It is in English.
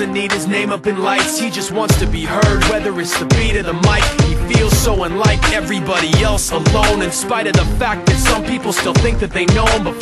doesn't need his name up in lights. He just wants to be heard, whether it's the beat of the mic. He feels so unlike everybody else alone In spite of the fact that some people still think that they know him But